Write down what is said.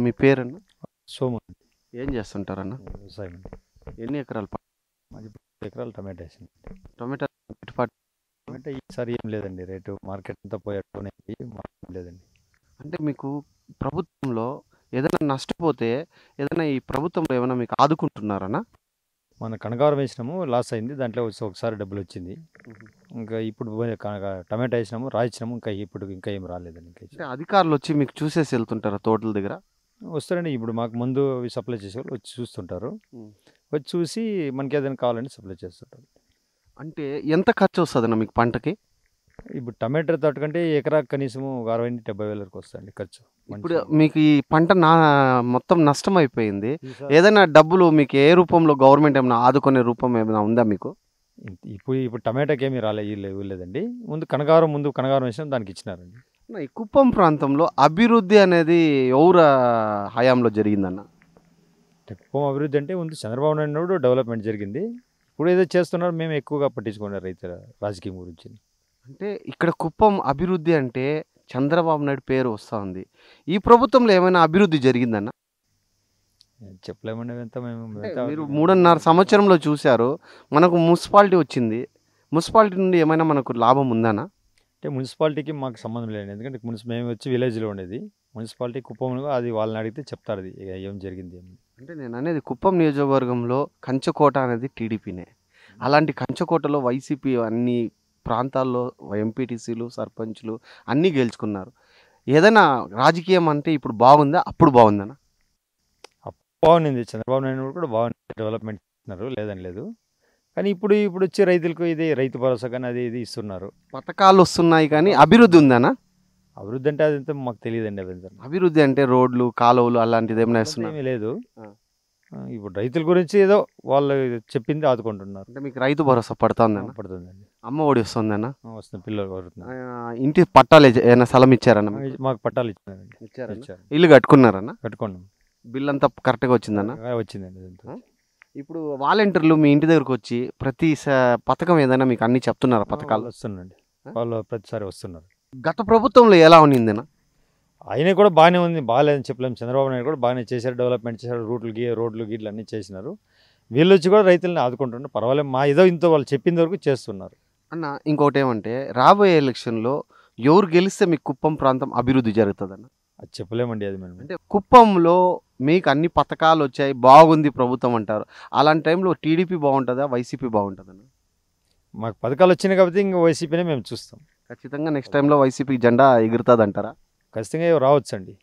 మీ పేరన్న? సోము. ఏం చేస్తుంటారన్న? వ్యవసాయం. ఎన్ని ఎకరాలు పంట? మాది పది ఎకరాలు టమాటా వేసింది టొమాటో గిట్టుబాటు టమాటా ఈసారి ఏం లేదండి రేటు మార్కెట్ అంతా పోయేట్టునే మార్కెట్ లేదండి. అంటే మీకు ప్రభుత్వంలో ఏదైనా నష్టపోతే ఏదైనా ఈ ప్రభుత్వంలో ఏమైనా మీకు ఆదుకుంటున్నారనా మన కనకావరం వేసినాము లాస్ అయింది దాంట్లో వచ్చి ఒకసారి డబ్బులు వచ్చింది. ఇంకా ఇప్పుడు పోయి కనక- టమాటా వేసినాము రాయించినాము ఇంకా ఇప్పుడు ఇంకా ఏం రాలేదండి ఇంకా అంటే అధికారులు వచ్చి మీకు చూసేసి వెళ్తుంటారా తోటల దగ్గర? వస్తారండి. ఇప్పుడు మాకు మందు అవి సప్లై చేసే వాళ్ళు వచ్చి చూస్తుంటారు. వచ్చి చూసి మనకి ఏదైనా కావాలంటే సప్లై చేస్తుంటారు. అంటే ఎంత ఖర్చు వస్తుందన్న మీకు పంటకి? ఇప్పుడు టమాటా తోట కంటే ఎకరా కనీసం ఒక అరవై నుంచి డెబ్బై వేల వరకు వస్తుంది ఖర్చు ఇప్పుడు. మీకు ఈ పంట నా మొత్తం నష్టం అయిపోయింది ఏదైనా డబ్బులు మీకు ఏ రూపంలో గవర్నమెంట్ ఏమైనా ఆదుకునే రూపం ఏమైనా ఉందా మీకు? ఇప్పుడు ఇప్పుడు టమాటాకి ఏమీ రాలే ఇవ్వలేదండి ముందు కనగారం ముందు కనగారం వేసినాం దానికి ఇచ్చినారండి. ఈ కుప్పం ప్రాంతంలో అభివృద్ధి అనేది ఎవరు హయాంలో జరిగిందన్న? కుప్పం అభివృద్ధి అంటే ముందు చంద్రబాబు నాయుడు డెవలప్మెంట్ జరిగింది. ఇప్పుడు ఏదో చేస్తున్నారు మేము ఎక్కువగా పట్టించుకున్నారు రైతుల రాజకీయం గురించి. అంటే ఇక్కడ కుప్పం అభివృద్ధి అంటే చంద్రబాబు నాయుడు పేరు వస్తూ ఉంది. ఈ ప్రభుత్వంలో ఏమైనా అభివృద్ధి జరిగిందన్న? చెప్పలేమండి ఎంత మేము. మీరు మూడున్నర సంవత్సరంలో చూశారు మనకు మున్సిపాలిటీ వచ్చింది. మున్సిపాలిటీ నుండి ఏమైనా మనకు లాభం ఉందనా అంటే మున్సిపాలిటీకి మాకు సంబంధం లేదు ఎందుకంటే మున్సి మేము వచ్చి విలేజ్లో ఉండేది. మున్సిపాలిటీ కుప్పంలో అది వాళ్ళని అడిగితే చెప్తారు అది. ఏం జరిగింది అంటే నేను అనేది కుప్పం నియోజకవర్గంలో కంచకోట అనేది టీడీపీనే. అలాంటి కంచకోటలో వైసీపీ అన్ని ప్రాంతాల్లో ఎంపీటీసీలు సర్పంచ్లు అన్నీ గెలుచుకున్నారు. ఏదైనా రాజకీయం అంటే ఇప్పుడు బాగుందా? అప్పుడు బాగుందనా? బాగుంది. చంద్రబాబు నాయుడు కూడా బాగుంది. డెవలప్మెంట్ ఇస్తున్నారు లేదని లేదు. కానీ ఇప్పుడు ఇప్పుడు వచ్చే రైతులకు ఇది రైతు భరోసా కానీ అది ఇది ఇస్తున్నారు. పథకాలు వస్తున్నాయి కానీ అభివృద్ధి ఉందనా? అభివృద్ధి అంటే అదంతా మాకు తెలియదండి అదంతా అభివృద్ధి అంటే రోడ్లు కాలువలు అలాంటిది ఏమైనా ఇస్తున్నారు ఏమీ లేదు. ఆ. ఇప్పుడు రైతుల గురించి ఏదో వాళ్ళు చెప్పింది ఆదుకుంటున్నారు. అంటే మీకు రైతు భరోసా పడుతుందన్న పడుతుందండి. అమ్మ ఒడి వస్తుందన్న ఆ, వస్తుంది పిల్లలు పడుతున్నారు ఇంటి పట్టాలు ఏ- ఏమైనా స్థలం ఇచ్చారన్న మీకు? మాకు పట్టాలు ఇచ్చినారండి ఇచ్చారన్న ఇచ్చారు. ఇల్లు కట్టుకున్నారన్న కట్టుకున్నాం. బిల్ అంతా కరెక్ట్గా వచ్చిందన్న? ఆ, వచ్చిందండి. ఇప్పుడు వాలంటీర్లు మీ ఇంటి దగ్గరకు వచ్చి ప్రతి స- పథకం ఏదైనా మీకు అన్ని చెప్తున్నారా పథకాలు? వస్తున్నారండి ఆ? వాళ్ళు ప్రతిసారి వస్తున్నారు. గత ప్రభుత్వంలో ఎలా ఉన్నిందన్న? ఆయన కూడా బాగానే ఉంది. బాగాలేదని చెప్పలేము చంద్రబాబు నాయుడు కూడా బాగానే చేశారు డెవలప్మెంట్ చేశారు రూట్లు గీ రోడ్లు గీట్లు అన్నీ చేసినారు. వీళ్ళు వచ్చి కూడా రైతులను ఆదుకుంటున్నారు పర్వాలేదు. మా ఏదో ఇంత వాళ్ళు చెప్పిన వరకు చేస్తున్నారు. అన్న ఇంకోటి ఏమంటే రాబోయే ఎలక్షన్లో ఎవరు గెలిస్తే మీకు కుప్పం ప్రాంతం అభివృద్ధి జరుగుతుందన్న? అది చెప్పలేమండి అది మేము. అంటే కుప్పంలో మీకు అన్ని పథకాలు వచ్చాయి బాగుంది ప్రభుత్వం అంటారు. అలాంటి టైంలో టీడీపీ బాగుంటుందా వైసీపీ బాగుంటుందన్న మాకు పథకాలు వచ్చినాయి కాబట్టి ఇంకా వైసీపీనే మేము చూస్తాం. ఖచ్చితంగా నెక్స్ట్ టైంలో వైసీపీ జెండా ఎగురుతుంది అంటారా ఖచ్చితంగా రావచ్చు అండి